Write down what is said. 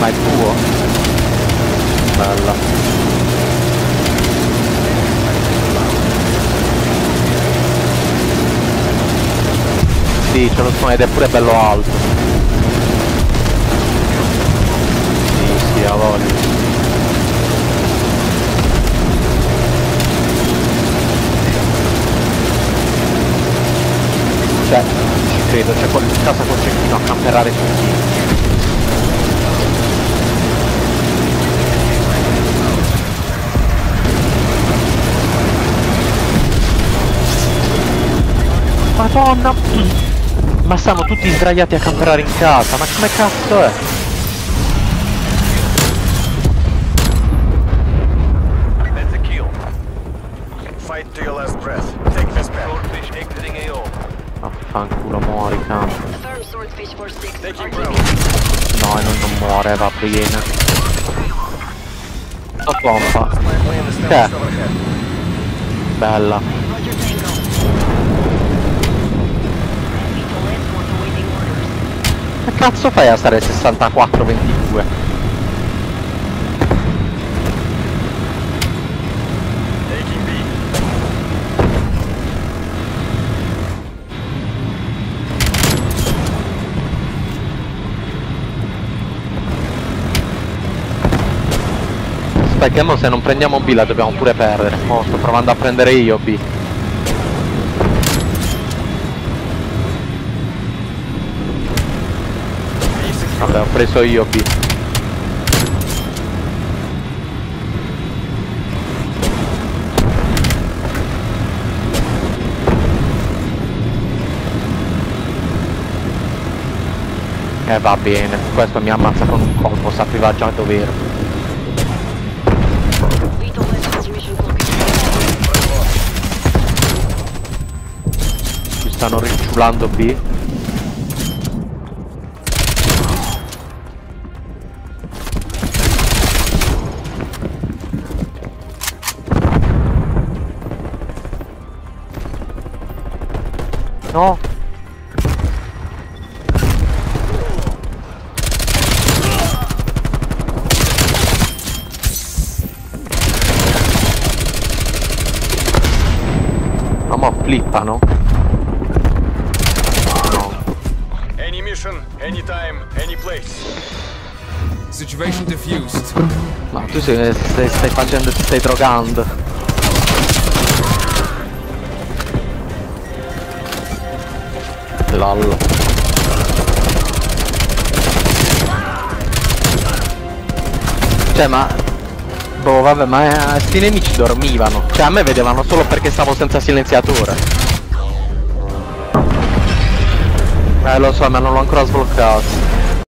ma è tuo? Bella. Sì, ce lo suono ed è pure bello alto. Sì, sì, a voglia. Cioè, non ci credo, cioè con il caso col cecchino a camperare tutti. Madonna! Ma stanno tutti sdraiati a camperare in casa, ma come cazzo è? That's a kill. Fight to your last breath. Take this back. Goldfish exiting AO. Vaffanculo muori, ground. No, non, non muore, va bene. La pompa. Overhead. Bella. Che cazzo fai a stare 64-22? Taking B. Aspettiamo se non prendiamo B la dobbiamo pure perdere. Mo sto provando a prendere io B. Vabbè, ho preso io B. Eh va bene, questo mi ammazza con un colpo, sapeva già dov'ero. Ci stanno ricciulando B. No! No, mo flippano. No. Any mission, anytime, any place. Situation diffused. Ma tu sei, stai, stai facendo, ti stai drogando. Lol. Cioè ma... Boh vabbè ma eh, sti nemici dormivano. Cioè a me vedevano solo perché stavo senza silenziatore. Eh lo so ma non l'ho ancora sbloccato.